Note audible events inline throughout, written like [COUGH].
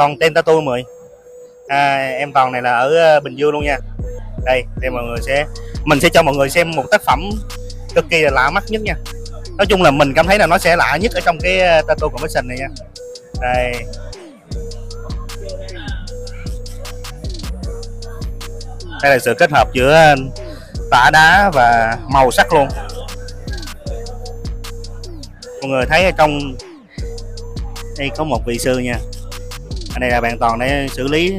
con tên tattoo 10 à, em Toàn này là ở ờ, Bình Dương luôn nha. Đây để mọi người sẽ mình sẽ cho mọi người xem một tác phẩm cực kỳ là lạ mắt nhất nha. Nói chung là mình cảm thấy là nó sẽ lạ nhất ở trong cái ờ, tattoo commission này nha. Đây. Đây là sự kết hợp giữa ờ, tả đá và màu sắc luôn. Mọi người thấy ở trong đây có một vị sư nha ở đây là bạn toàn để xử lý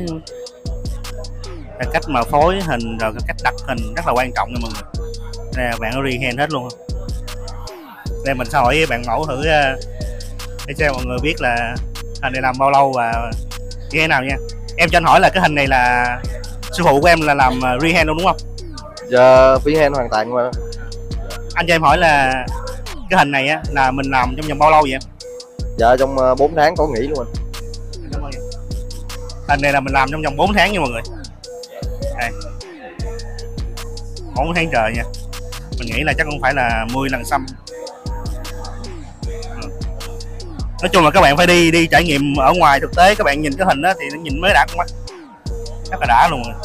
cách mà phối hình rồi cách đặt hình rất là quan trọng nha mọi người. Đây là bạn rehand hết luôn. Đây mình sẽ hỏi bạn mẫu thử ờ, để cho mọi người biết là hình này làm bao lâu và như thế nào nha. Em cho anh hỏi là cái hình này là sư phụ của em là làm ờ, rehand luôn đúng không? Giờ freehand hoàn toàn mà anh cho em hỏi là cái hình này á là mình làm trong vòng bao lâu vậy em? Giờ trong 4 tháng có nghỉ luôn. anh hình này là mình làm trong vòng 4 tháng nha mọi người. Đây. 4 tháng trời nha. Mình nghĩ là chắc không phải là 10 lần xăm. Ừ. Nói chung là các bạn phải đi đi trải nghiệm ở ngoài thực tế. Các bạn nhìn cái hình đó thì nó nhìn mới đã con mắt. Rất là đã luôn rồi.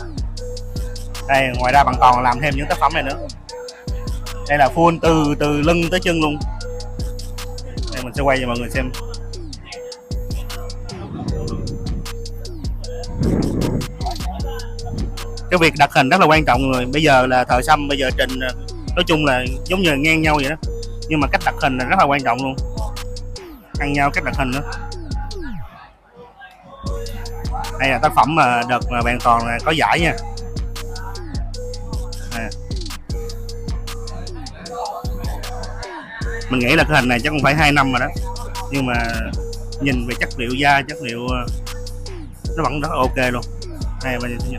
Đây, ngoài ra bạn còn làm thêm những tác phẩm này nữa. Đây là full từ từ lưng tới chân luôn. Đây, mình sẽ quay cho mọi người xem. Cái việc đặt hình rất là quan trọng rồi. Bây giờ là thời xăm, bây giờ trình ờ, nói chung là giống như là ngang nhau vậy đó. Nhưng mà cách đặt hình là rất là quan trọng luôn. Ăn nhau cách đặt hình nữa đây là tác phẩm mà đợt mà bạn toàn là có giải nha. À. mình nghĩ là cái hình này chắc cũng phải hai năm rồi đó. Nhưng mà nhìn về chất liệu da, chất liệu ờ, nó vẫn rất ok luôn. Đây, mình nhìn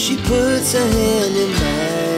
she puts her hand in mine.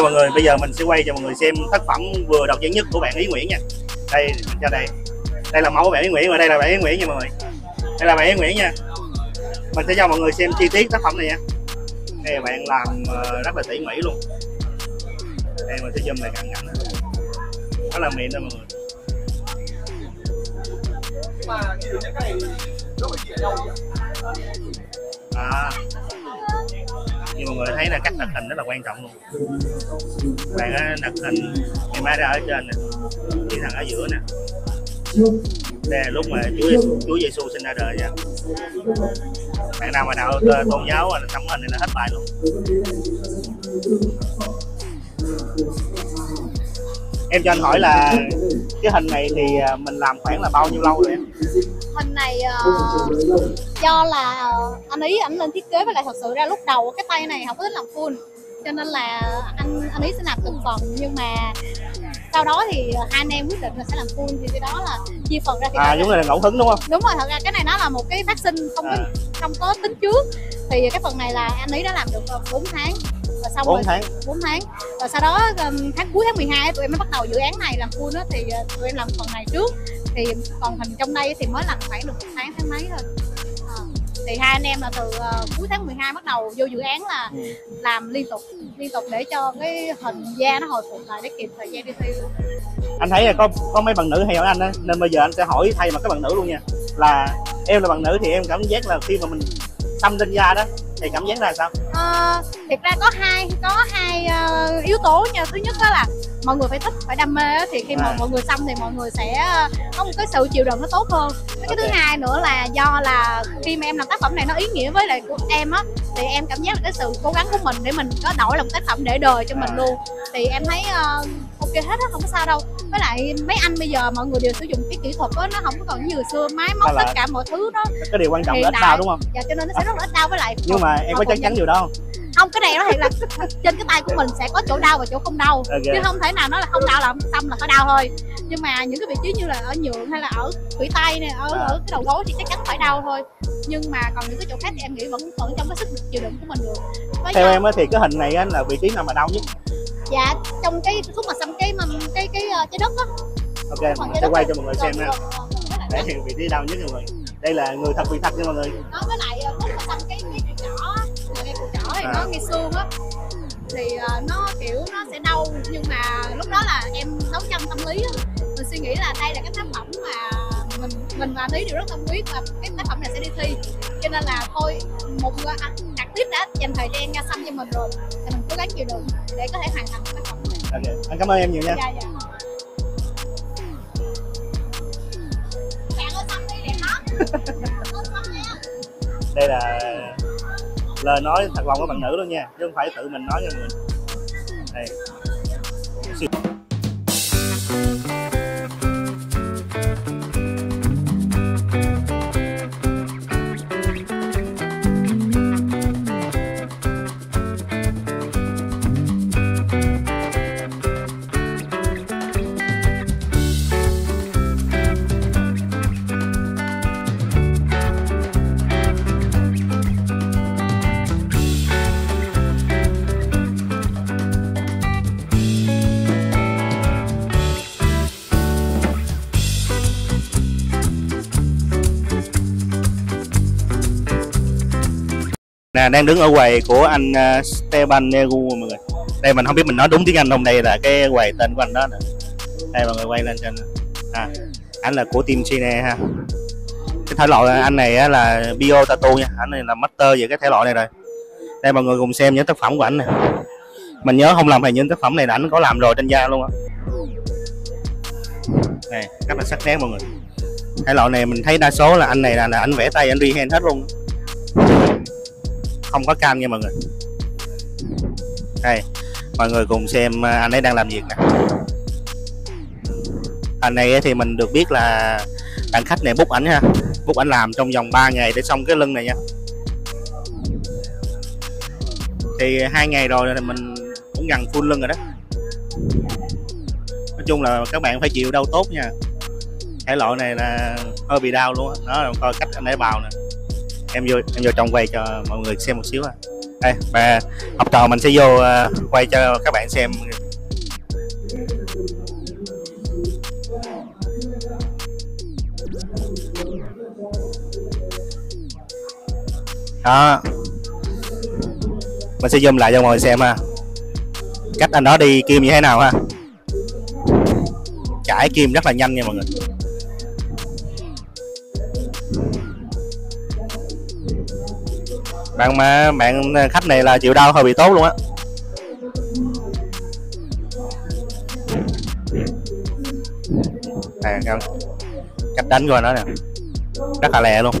Đây mọi người bây giờ mình sẽ quay cho mọi người xem tác phẩm vừa độc dẫn nhất của bạn ý nguyễn nha. Đây mình cho đây. Đây là mẫu của bạn ý nguyễn và đây là bạn ý nguyễn nha mọi người. Đây là bạn ý nguyễn nha. Mình sẽ cho mọi người xem chi tiết tác phẩm này nha. Đây là bạn làm ờ, rất là tỉ mỉ luôn. Đây mình sẽ zoom lại cận cảnh đó là mịn đó mọi người. À, như mọi người thấy là cách đặt hình rất là quan trọng luôn. Bạn á, đặt hình em ra ở trên nè chỉ thằng ở giữa nè. Đây là lúc mà Chúa Chúa Giêsu sinh ra đời nha. Bạn nào mà đạo tôn giáo là tấm hình này là hết bài luôn. Em cho anh hỏi là cái hình này thì à, mình làm khoảng là bao nhiêu lâu rồi em? Hình này ờ, do là ờ, anh ý ảnh lên thiết kế với lại thật sự ra lúc đầu cái tay này không có thích làm full cho nên là anh anh ý sẽ làm từng phần. Nhưng mà sau đó thì hai anh em quyết định là sẽ làm full thì cái đó là chia phần ra thì à giống là ngẫu hứng đúng không? Đúng rồi thật ra cái này nó là một cái phát sinh không có À. không có tính trước. Thì cái phần này là anh ý đã làm được 4 tháng và xong bốn rồi tháng. 4 tháng. Và sau đó um, tháng cuối tháng 12 tụi em mới bắt đầu dự án này làm full đó. Thì uh, tụi em làm phần này trước. Thì còn hình trong đây thì mới làm khoảng được một tháng tháng mấy thôi. Ờ. thì hai anh em là từ uh, cuối tháng 12 bắt đầu vô dự án là Ừ. làm liên tục liên tục để cho cái hình da nó hồi phục lại để kịp thời gian đi thi. Luôn anh thấy là có có mấy bạn nữ theo anh á nên bây giờ anh sẽ hỏi thay mặt các bạn nữ luôn nha. Là em là bạn nữ thì em cảm giác là khi mà mình xăm trên da đó thì cảm giác là sao Ờ, thiệt ra có hai có hai ờ, yếu tố nha thứ nhất đó là mọi người phải thích phải đam mê á, thì khi mà À. mọi người xăm thì mọi người sẽ ờ, có một cái sự chịu đựng nó tốt hơn cái thứ Ok. hai nữa là do là khi mà em làm tác phẩm này nó ý nghĩa với lại của em á thì em cảm giác là cái sự cố gắng của mình để mình có đổi làm tác phẩm để đời cho mình À. luôn thì em thấy ờ, ok hết á không có sao đâu với lại mấy anh bây giờ mọi người đều sử dụng cái kỹ thuật á nó không có còn như xưa máy móc tất cả mọi thứ đó. cái điều quan trọng là ít đau đúng không? Và cho nên nó sẽ rất là ít đau với lại nhưng mà em có chắc chắn điều đó không? Không cái này nó thiệt là trên cái tay của mình sẽ có chỗ đau và chỗ không đau. Ok. Chứ không thể nào nói là không đau là tâm là phải đau thôi. Nhưng mà những cái vị trí như là ở nhượng hay là ở khuỷu tay này ở À. ở cái đầu gối thì chắc chắn phải đau thôi. Nhưng mà còn những cái chỗ khác thì em nghĩ vẫn vẫn trong cái sức chịu đựng của mình được. Với theo nhau- em á thì cái hình này á là vị trí nào mà đau nhất dạ trong cái lúc mà xăm cái mầm cái cái trái đất á. Ok mình sẽ quay cho mọi người xem nha để vị trí đau nhất nha mọi người. Đây là người thật bị thật nha mọi người. Đó với lại ờ, lúc mà xăm cái cái là cái trỏ thì À. nó ngay xương á thì nó kiểu nó sẽ đau nhưng mà lúc đó là em đấu tranh tâm lý á. Mình suy nghĩ là đây là cái tác phẩm mà mình mình và anh ý đều rất tâm huyết và cái tác phẩm này sẽ đi thi. Cho nên là thôi một à, đặt tiếp đã dành thời gian ra xăm cho mình rồi thì mình cố gắng chịu đựng để có thể hoàn thành tác phẩm này. Ok anh cảm ơn em nhiều nha. Dạ dạ. [LAUGHS] Đây là lời nói thật lòng của bạn nữ luôn nha chứ không phải tự mình nói cho mọi người đây nè đang đứng ở quầy của anh à, uh, Steban Negu mọi người. Đây mình không biết mình nói đúng tiếng Anh không? Đây là cái quầy tên của anh đó nè. Đây mọi người quay lên trên à, anh là của team Chine ha. Cái thể loại anh này á là bio tattoo nha. Anh này là master về cái thể loại này rồi. Đây mọi người cùng xem những tác phẩm của anh nè. Mình nhớ không làm thì những tác phẩm này là anh có làm rồi trên da luôn á. Này rất là sắc nét mọi người. Thể loại này mình thấy đa số là anh này là, là anh vẽ tay anh freehand hết luôn không có cam nha mọi người. Đây, mọi người cùng xem à, anh ấy đang làm việc nè. Anh này thì mình được biết là bạn khách này bút ảnh ha bút ảnh làm trong vòng 3 ngày để xong cái lưng này nha. Thì hai ngày rồi thì mình cũng gần full lưng rồi đó. Nói chung là các bạn phải chịu đau tốt nha. Thể loại này là hơi bị đau luôn á. Đó là coi cách anh ấy bào nè em vô em vô trong quay cho mọi người xem một xíu à đây và học trò mình sẽ vô uh, quay cho các bạn xem. Đó. Mình sẽ zoom lại cho mọi người xem ha. Cách anh đó đi kim như thế nào ha? Chải kim rất là nhanh nha mọi người. Bạn mà, bạn khách này là chịu đau hơi bị tốt luôn á. À, nè con cách đánh của nó nè. Rất là lẹ luôn.